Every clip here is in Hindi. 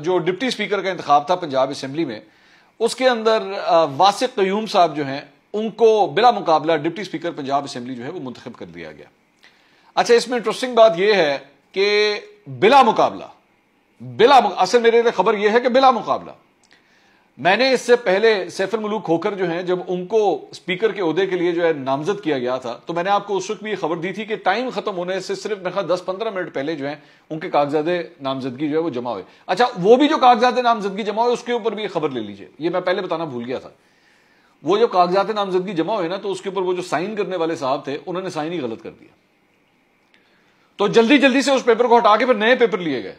जो डिप्टी स्पीकर का इंतखब था पंजाब असम्बली में, उसके अंदर वासिक क्यूम साहब जो हैं, उनको बिला मुकाबला डिप्टी स्पीकर पंजाब असम्बली जो है वो मुंतखब कर दिया गया। अच्छा इसमें इंटरेस्टिंग बात यह है कि बिला मुकाबला, बिला असल मेरे खबर यह है कि बिला मुकाबला। मैंने इससे पहले सैफर मलूक खोकर जो हैं, जब उनको स्पीकर के अहदे के लिए जो है नामजद किया गया था तो मैंने आपको उस वक्त भी खबर दी थी कि टाइम खत्म होने से सिर्फ़ मेरे दस पंद्रह मिनट पहले जो है, उनके कागजात नामजदगी जो है वो जमा हुए। अच्छा वो भी जो कागजात नामजदगी जमा हुए, उसके ऊपर भी खबर ले लीजिए। ये मैं पहले बताना भूल गया था। वो जो कागजात नामजदगी जमा हुए ना तो उसके ऊपर वो जो साइन करने वाले साहब थे, उन्होंने साइन ही गलत कर दिया। तो जल्दी जल्दी से उस पेपर को हटा के फिर नए पेपर लिए गए।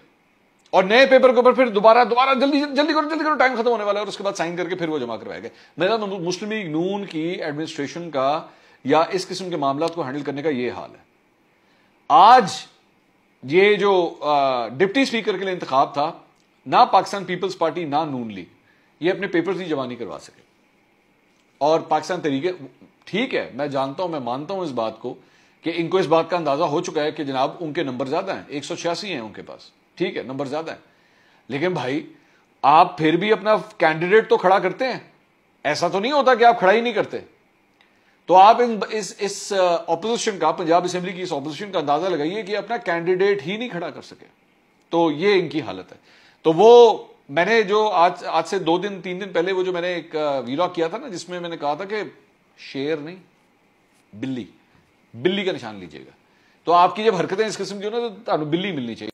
और नए पेपर के ऊपर फिर दोबारा दोबारा जल्दी जल्दी करो जल्दी करो टाइम खत्म होने वाला है और उसके बाद साइन करके फिर वो जमा करवाए गए। मेरा मुस्लिम लीग नून की एडमिनिस्ट्रेशन का या इस किस्म के मामला को हैंडल करने का ये हाल है। आज ये जो डिप्टी स्पीकर के लिए इंतखाब था, ना पाकिस्तान पीपल्स पार्टी, ना नून लीग। ये अपने पेपर्स ही जमा नहीं करवा सके। और पाकिस्तान तरीके, ठीक है, मैं जानता हूँ, मैं मानता हूँ इस बात को कि इनको इस बात का अंदाज़ा हो चुका है कि जनाब उनके नंबर ज़्यादा हैं, एक सौ छियासी हैं उनके पास। ठीक है, नंबर ज़्यादा है। लेकिन भाई, आप फिर भी अपना कैंडिडेट तो खड़ा करते हैं। ऐसा तो नहीं होता कि आप खड़ा ही नहीं करते। तो आप इन, इस इस ऑपोजिशन का, पंजाब असेंबली की इस ऑपोजिशन का अंदाज़ा लगाइए कि अपना कैंडिडेट ही नहीं खड़ा कर सके। तो ये इनकी हालत है। तो वो, मैंने जो आज आज से दो दिन, तीन दिन पहले वो जो मैंने एक वीलॉग किया था ना, जिसमें मैंने कहा था कि शेर नहीं, बिल्ली। बिल्ली का निशान लीजिएगा। तो आपकी जब हरकतें इस किस्म की हो ना तो बिल्ली मिलनी चाहिए।